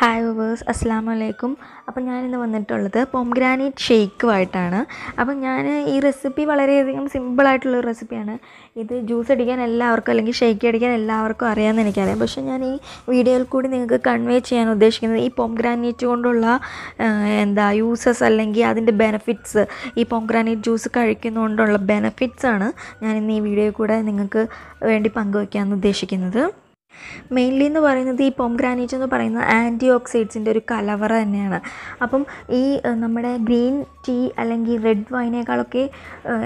Hi verse അസ്സാം വലൈക്കും അപ്പം ഞാനിന്ന് വന്നിട്ടുള്ളത് പൊംഗ്രാനൈറ്റ് ഷെയ്ക്കുമായിട്ടാണ് അപ്പം ഞാൻ ഈ റെസിപ്പി വളരെയധികം സിമ്പിളായിട്ടുള്ള റെസിപ്പിയാണ് ഇത് ജ്യൂസ് അടിക്കാൻ എല്ലാവർക്കും അല്ലെങ്കിൽ ഷെയ്ക്ക് അടിക്കാൻ എല്ലാവർക്കും അറിയാമെന്ന് എനിക്കറിയാം. പക്ഷേ ഞാൻ ഈ വീഡിയോയിൽ കൂടി നിങ്ങൾക്ക് കൺവേ ചെയ്യാൻ ഉദ്ദേശിക്കുന്നത് ഈ പൊംഗ്രാനൈറ്റ് കൊണ്ടുള്ള എന്താ യൂസസ് അല്ലെങ്കിൽ അതിന്റെ ബെനഫിറ്റ്സ് ഈ പൊംഗ്രാനൈറ്റ് ജ്യൂസ് കഴിക്കുന്നതുകൊണ്ടുള്ള ബെനഫിറ്റ്സ് ആണ് ഞാൻ ഈ വീഡിയോയിൽ കൂടെ നിങ്ങൾക്ക് വേണ്ടി പങ്കുവയ്ക്കാൻ ഉദ്ദേശിക്കുന്നത്. മെയിൻലി എന്ന് പറയുന്നത് ഈ പൊംഗ്രാനൈറ്റ് എന്ന് പറയുന്നത് ആന്റി ഓക്സൈഡ്സിന്റെ ഒരു കലവറ തന്നെയാണ്. അപ്പം ഈ നമ്മുടെ ഗ്രീൻ ടീ അല്ലെങ്കിൽ റെഡ് വൈനേക്കാളൊക്കെ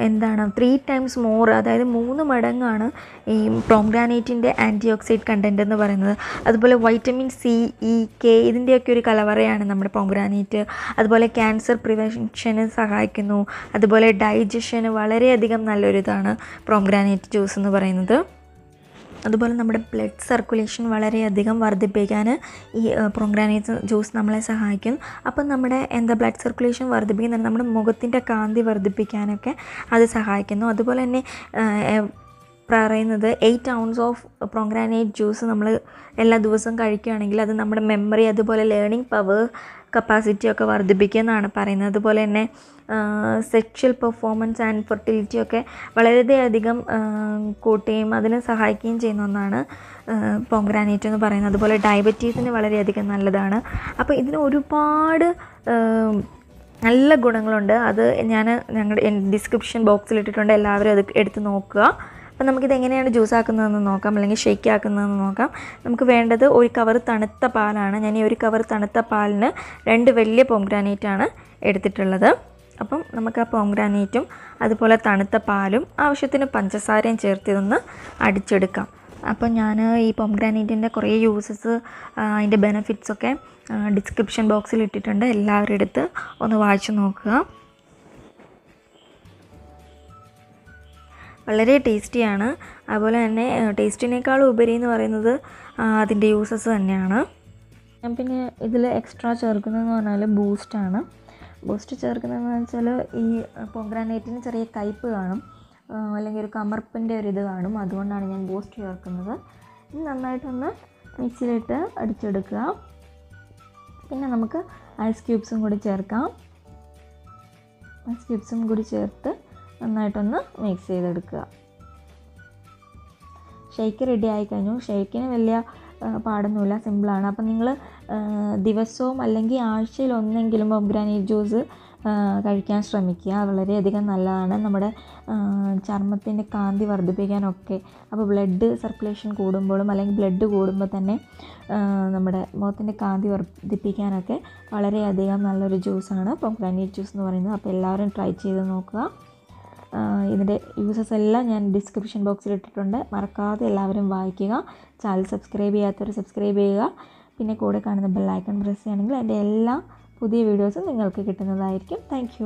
എന്താണ് ത്രീ ടൈംസ് മോർ അതായത് മൂന്ന് മടങ്ങാണ് ഈ പൊംഗ്രാനൈറ്റിന്റെ ആന്റി ഓക്സൈഡ് കണ്ടന്റ് എന്ന് പറയുന്നത്. അതുപോലെ വൈറ്റമിൻ സി ഇ കെ ഇതിന്റെയൊക്കെ ഒരു കലവറയാണ് നമ്മുടെ പൊംഗ്രാനൈറ്റ് അതുപോലെ ക്യാൻസർ പ്രിവെൻഷന് സഹായിക്കുന്നു. അതുപോലെ ഡൈജഷന് വളരെയധികം നല്ലൊരിതാണ് പൊംഗ്രാനൈറ്റ് ജ്യൂസ് എന്ന് പറയുന്നത്. അതുപോലെ നമ്മുടെ ബ്ലഡ് സർക്കുലേഷൻ വളരെയധികം വർദ്ധിപ്പിക്കാൻ ഈ പ്രോഗ്രാനേറ്റ് ജ്യൂസ് നമ്മളെ സഹായിക്കും. അപ്പം നമ്മുടെ എന്താ ബ്ലഡ് സർക്കുലേഷൻ വർദ്ധിപ്പിക്കുന്നുണ്ട് നമ്മുടെ മുഖത്തിന്റെ കാന്തി വർദ്ധിപ്പിക്കാനൊക്കെ അത് സഹായിക്കുന്നു. അതുപോലെ തന്നെ പറയുന്നത് eight ounce of pomegranate juice നമ്മൾ എല്ലാ ദിവസവും കഴിക്കുകയാണെങ്കിൽ അത് നമ്മുടെ മെമ്മറി അതുപോലെ ലേണിംഗ് പവർ കപ്പാസിറ്റി ഒക്കെ വർദ്ധിപ്പിക്കുമെന്നാണ് പറയുന്നത്. അതുപോലെ തന്നെ സെക്ഷൽ പെർഫോമൻസ് ആൻഡ് ഫെർട്ടിലിറ്റി ഒക്കെ വളരെയധികം കൂട്ടുകയും അതിനെ സഹായിക്കുകയും ചെയ്യുന്ന ഒന്നാണ് പോങ്ഗ്രാനൈറ്റ് എന്ന് പറയുന്നത്. അതുപോലെ ഡയബറ്റീസിന് വളരെയധികം നല്ലതാണ്. അപ്പോൾ ഇതിന് ഒരുപാട് നല്ല ഗുണങ്ങളുണ്ട്. അത് ഞാൻ ഞങ്ങളുടെ ഡിസ്ക്രിപ്ഷൻ ബോക്സിൽ ഇട്ടിട്ടുണ്ട്. എല്ലാവരും അത് എടുത്ത് നോക്കുക. അപ്പോൾ നമുക്കിത് എങ്ങനെയാണ് ജ്യൂസ് ആക്കുന്നതെന്ന് നോക്കാം അല്ലെങ്കിൽ ഷേക്ക് ആക്കുന്നതെന്ന് നോക്കാം. നമുക്ക് വേണ്ടത് ഒരു കവർ തണുത്ത പാലാണ്. ഞാൻ ഈ ഒരു കവർ തണുത്ത പാലിന് രണ്ട് വലിയ പൊങ്ഗ്രാനൈറ്റാണ് എടുത്തിട്ടുള്ളത്. അപ്പം നമുക്ക് ആ പോംഗ്രാനേറ്റും അതുപോലെ തണുത്ത പാലും ആവശ്യത്തിന് പഞ്ചസാരയും ചേർത്ത് ഇതൊന്ന് അടിച്ചെടുക്കാം. അപ്പോൾ ഞാൻ ഈ പോംഗ്രാനേറ്റിന്റെ കുറേ യൂസസ് അതിന്റെ ബെനിഫിറ്റ്സൊക്കെ ഡിസ്ക്രിപ്ഷൻ ബോക്സിൽ ഇട്ടിട്ടുണ്ട്. എല്ലാവരുടെ അടുത്ത് ഒന്ന് വായിച്ചു നോക്കുക. വളരെ ടേസ്റ്റിയാണ്. അതുപോലെ തന്നെ ടേസ്റ്റിനേക്കാളും ഉപരി എന്ന് പറയുന്നത് അതിന്റെ യൂസസ് തന്നെയാണ്. ഞാൻ പിന്നെ ഇതിൽ എക്സ്ട്രാ ചേർക്കുന്നതെന്ന് പറഞ്ഞാൽ ബൂസ്റ്റാണ് ബൂസ്റ്റ് ചേർക്കുന്നതെന്ന് വെച്ചാൽ ഈ പൊഗ്രാനേറ്റിന് ചെറിയ കയ്പ്പ് കാണും. അല്ലെങ്കിൽ ഒരു കമർപ്പിന്റെ ഒരു ഇത് കാണും. അതുകൊണ്ടാണ് ഞാൻ ബൂസ്റ്റ് ചേർക്കുന്നത്. ഇത് നന്നായിട്ടൊന്ന് മിക്സിയിലിട്ട് അടിച്ചെടുക്കുക. പിന്നെ നമുക്ക് ഐസ് ക്യൂബ്സും കൂടി ചേർക്കാം. ഐസ് ക്യൂബ്സും കൂടി ചേർത്ത് നന്നായിട്ടൊന്ന് മിക്സ് ചെയ്തെടുക്കുക. ഷെയ്ക്ക് റെഡി ആയി കഴിഞ്ഞു ഷെയ്ക്കിന് വലിയ പാടൊന്നുമില്ല. സിമ്പിളാണ് അപ്പം നിങ്ങൾ ദിവസവും അല്ലെങ്കിൽ ആഴ്ചയിൽ ഒന്നെങ്കിലും പൊഗ്രാനൈറ്റ് ജ്യൂസ് കഴിക്കാൻ ശ്രമിക്കുക. വളരെയധികം നല്ലതാണ്. നമ്മുടെ ചർമ്മത്തിന്റെ കാന്തി വർദ്ധിപ്പിക്കാനൊക്കെ. അപ്പോൾ ബ്ലഡ് സർക്കുലേഷൻ കൂടുമ്പോഴും അല്ലെങ്കിൽ ബ്ലഡ് കൂടുമ്പോൾ തന്നെ നമ്മുടെ മുഖത്തിന്റെ കാന്തി വർദ്ധിപ്പിക്കാനൊക്കെ വളരെയധികം നല്ലൊരു ജ്യൂസാണ് പൊഗ്രാനൈറ്റ് ജ്യൂസ് എന്ന് പറയുന്നത്. അപ്പോൾ എല്ലാവരും ട്രൈ ചെയ്ത് നോക്കുക. ഇതിന്റെ യൂസസ് എല്ലാം ഞാൻ ഡിസ്ക്രിപ്ഷൻ ബോക്സിൽ ഇട്ടിട്ടുണ്ട്. മറക്കാതെ എല്ലാവരും വായിക്കുക. ചാനൽ സബ്സ്ക്രൈബ് ചെയ്യാത്തവർ സബ്സ്ക്രൈബ് ചെയ്യുക. പിന്നെ കൂടെ കാണുന്ന ബെല്ലൈക്കൺ പ്രസ് ചെയ്യുകയാണെങ്കിൽ എന്റെ എല്ലാ പുതിയ വീഡിയോസും നിങ്ങൾക്ക് കിട്ടുന്നതായിരിക്കും. താങ്ക്